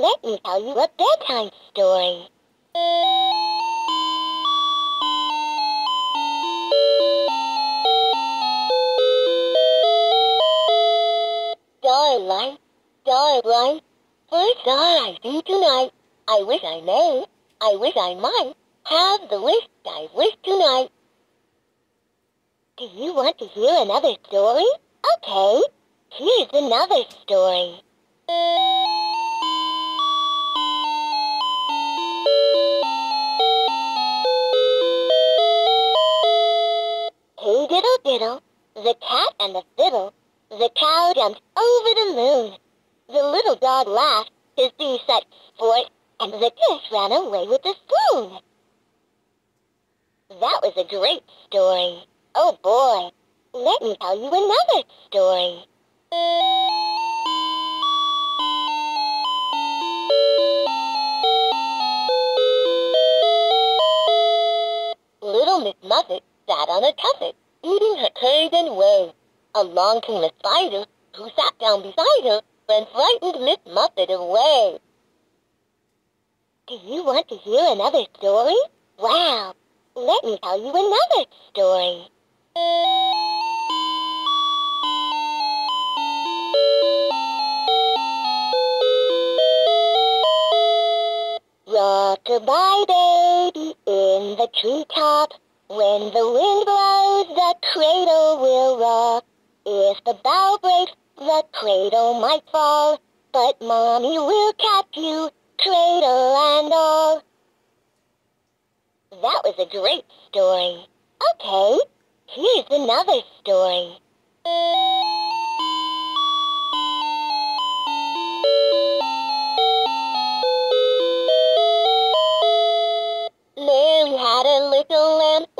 Let me tell you a bedtime story. Starlight, starlight, first star I see tonight. I wish I may, I wish I might, have the wish I wish tonight. Do you want to hear another story? Okay, here's another story. Diddle diddle, the cat and the fiddle, the cow jumped over the moon. The little dog laughed his see such sport, and the dish ran away with the spoon. That was a great story. Oh boy, let me tell you another story. Little Miss Muffet sat on a tuffet, eating her curds and whey. Along came a spider, who sat down beside her and frightened Miss Muffet away. Do you want to hear another story? Wow! Let me tell you another story. Rock-a-bye, baby, in the treetop. When the wind blows, the cradle will rock. If the bough breaks, the cradle might fall. But Mommy will catch you, cradle and all. That was a great story. Okay, here's another story. Mary had a little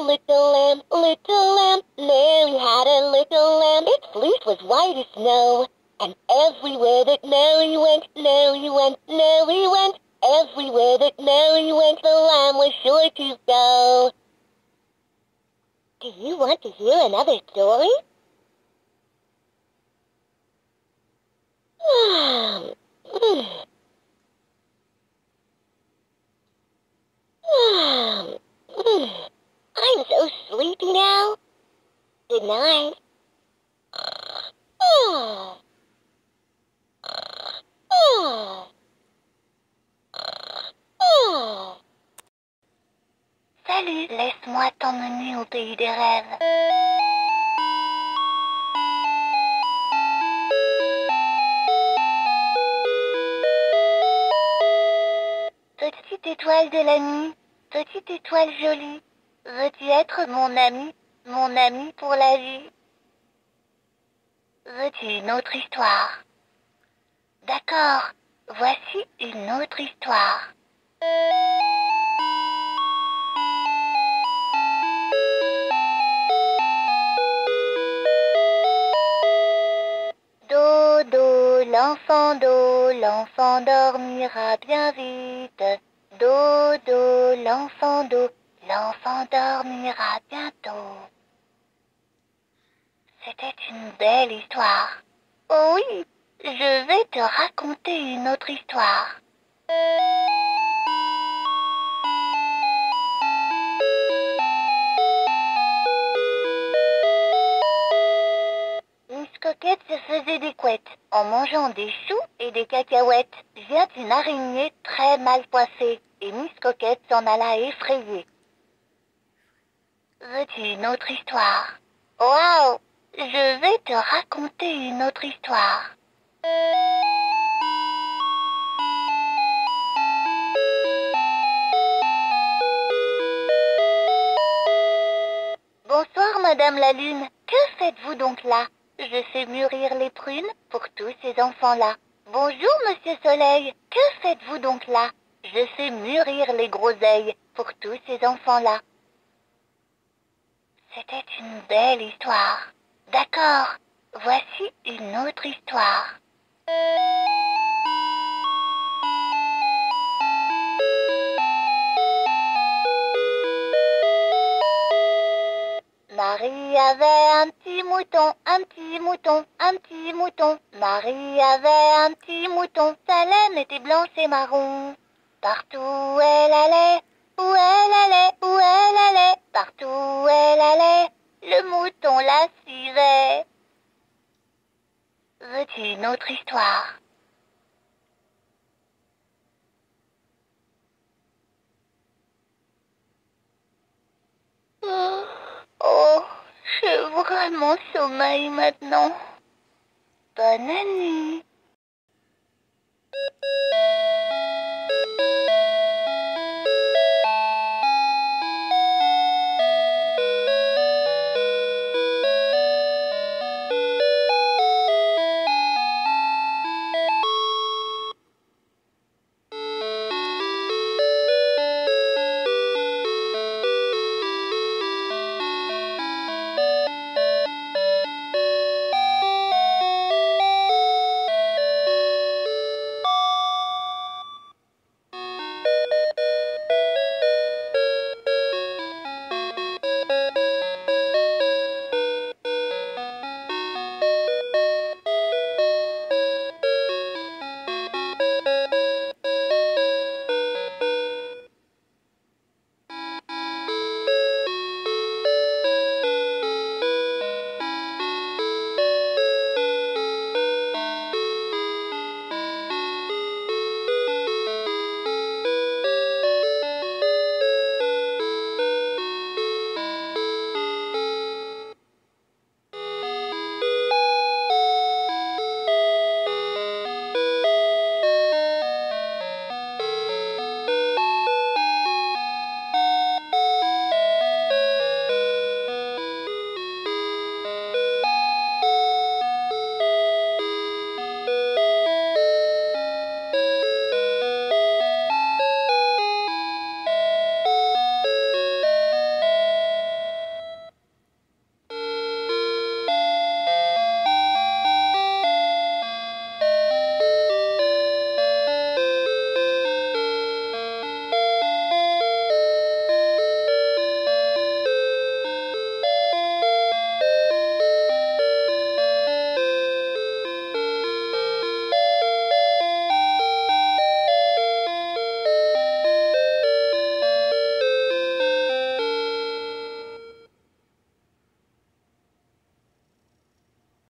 little lamb, little lamb. Mary had a little lamb. Its fleece was white as snow. And everywhere that Mary went, Mary went, Mary went. Everywhere that Mary went, the lamb was sure to go. Do you want to hear another story? I'm so sleepy now. Good night. Salut, laisse-moi t'emmener au pays des rêves. Petite étoile de la nuit, petite étoile jolie, veux-tu être mon ami, mon ami pour la vie? Veux-tu une autre histoire? D'accord, voici une autre histoire. Dodo, l'enfant d'eau, l'enfant dormira bien vite. Dodo, l'enfant d'eau, l'enfant dormira bientôt. C'était une belle histoire. Oh oui, je vais te raconter une autre histoire. Miss Coquette se faisait des couettes en mangeant des choux et des cacahuètes. Vient une araignée très mal coiffée et Miss Coquette s'en alla effrayée. Veux-tu une autre histoire? Waouh Je vais te raconter une autre histoire. Bonsoir, Madame la Lune. Que faites-vous donc là? Je fais mûrir les prunes pour tous ces enfants-là. Bonjour, Monsieur Soleil. Que faites-vous donc là? Je fais mûrir les groseilles pour tous ces enfants-là. C'était une belle histoire. D'accord, voici une autre histoire. Marie avait un petit mouton, un petit mouton, un petit mouton. Marie avait un petit mouton, sa laine était blanche et marron. Partout vraiment sommeil maintenant. Bonne nuit.